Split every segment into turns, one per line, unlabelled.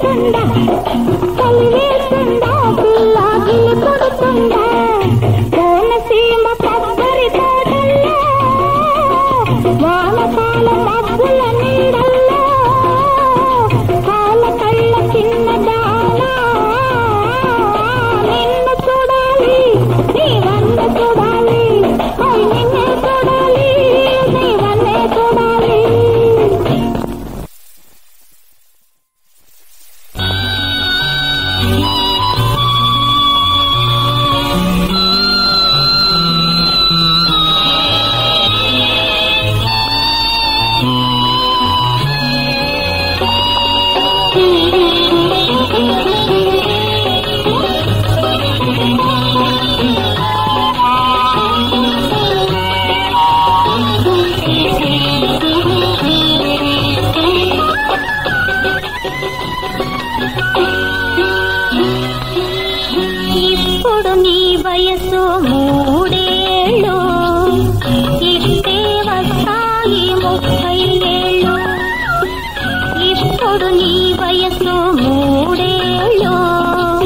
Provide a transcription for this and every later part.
Kalina, Kalina.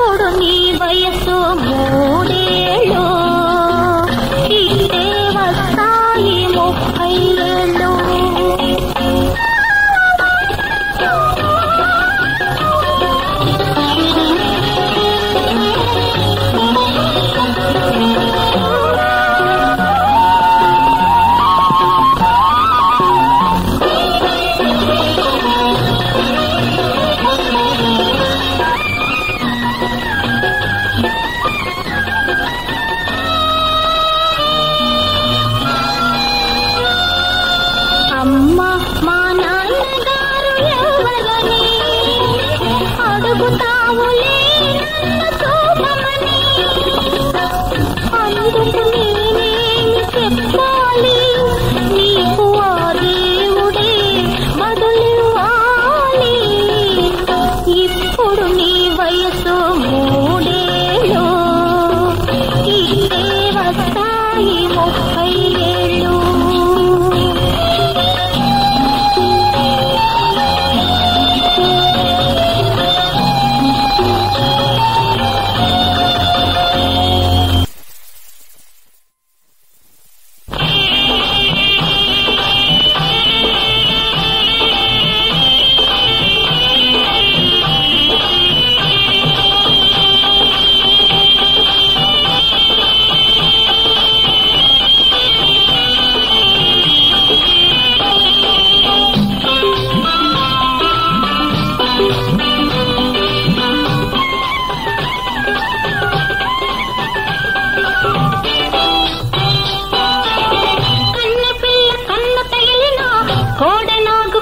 అప్పుడు నీ వయసు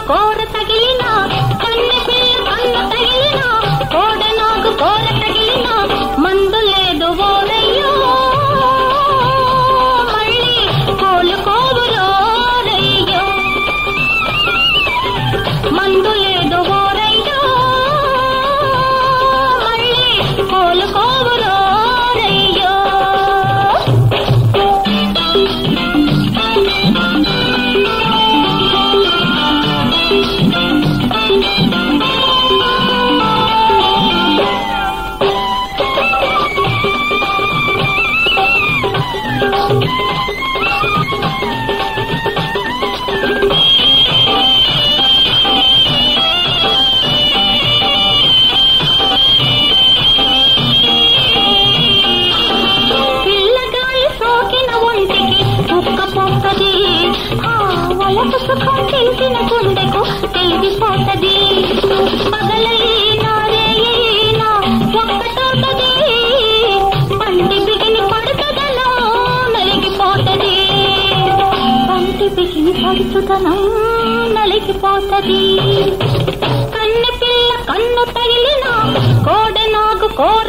ಕೋರತಗೆ ఒక సుఖం తెలిసిన గుండెకు తెలిగిపోతది పగలైనా రేయినా ఒక్కటవుతది పంటి బిగిని పడుతుందలో నలిగిపోతది. పంటి బిగిని పడుతుందనం పిల్ల కన్ను తగిలిన కోడ నాగు కోర